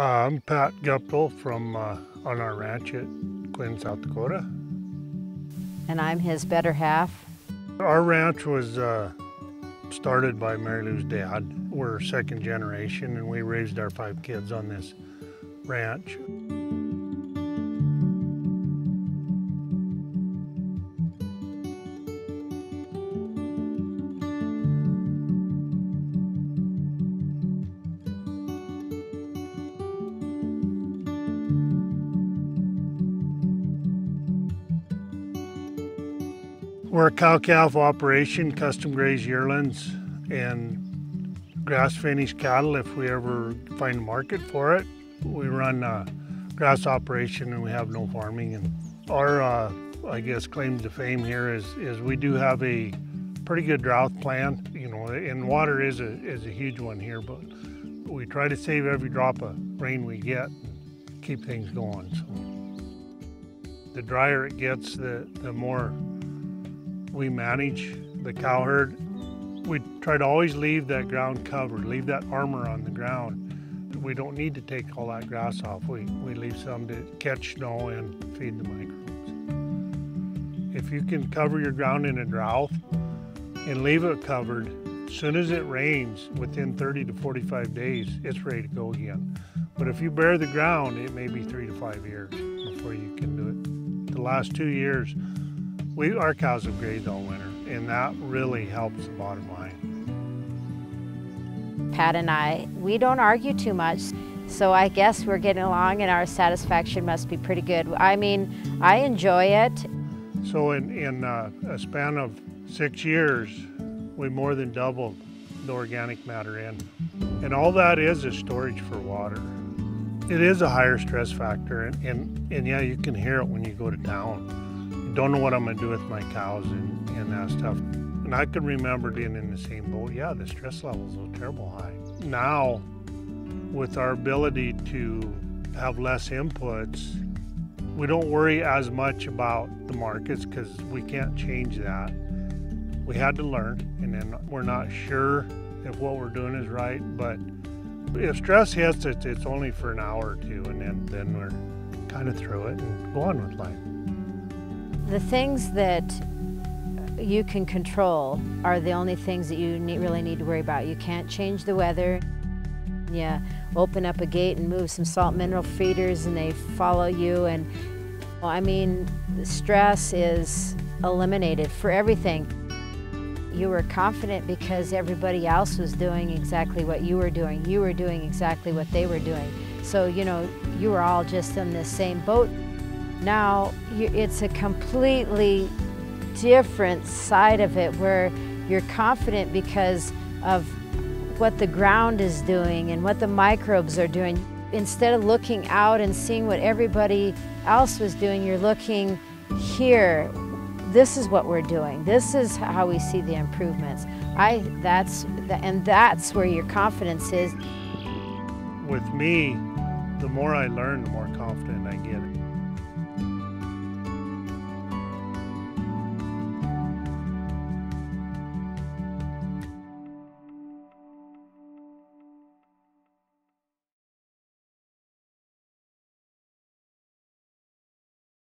Uh, I'm Pat Guptill from uh, on our ranch at Quinn, South Dakota. And I'm his better half. Our ranch was uh, started by Mary Lou's dad. We're second generation and we raised our five kids on this ranch. We're a cow-calf operation, custom graze yearlings and grass finished cattle if we ever find a market for it. We run a grass operation and we have no farming. And our, uh, I guess, claim to fame here is, is we do have a pretty good drought plan. You know, and water is a, is a huge one here, but we try to save every drop of rain we get and keep things going. So the drier it gets, the, the more we manage the cow herd, we try to always leave that ground covered, leave that armor on the ground. We don't need to take all that grass off. We, we leave some to catch snow and feed the microbes. If you can cover your ground in a drought and leave it covered, soon as it rains, within 30 to 45 days, it's ready to go again. But if you bare the ground, it may be three to five years before you can do it. The last two years, we, our cows have grazed all winter, and that really helps the bottom line. Pat and I, we don't argue too much, so I guess we're getting along and our satisfaction must be pretty good. I mean, I enjoy it. So in, in uh, a span of six years, we more than doubled the organic matter in. And all that is is storage for water. It is a higher stress factor, and, and, and yeah, you can hear it when you go to town don't know what I'm gonna do with my cows and, and that stuff. And I can remember being in the same boat. Yeah, the stress levels are terrible high. Now, with our ability to have less inputs, we don't worry as much about the markets because we can't change that. We had to learn, and then we're not sure if what we're doing is right. But if stress hits, it's, it's only for an hour or two, and then, then we're kind of through it and go on with life. The things that you can control are the only things that you need, really need to worry about. You can't change the weather. You open up a gate and move some salt mineral feeders and they follow you. And I mean, stress is eliminated for everything. You were confident because everybody else was doing exactly what you were doing. You were doing exactly what they were doing. So, you know, you were all just in the same boat. Now it's a completely different side of it where you're confident because of what the ground is doing and what the microbes are doing. Instead of looking out and seeing what everybody else was doing, you're looking here. This is what we're doing. This is how we see the improvements. I that's and that's where your confidence is. With me, the more I learn, the more confident I get.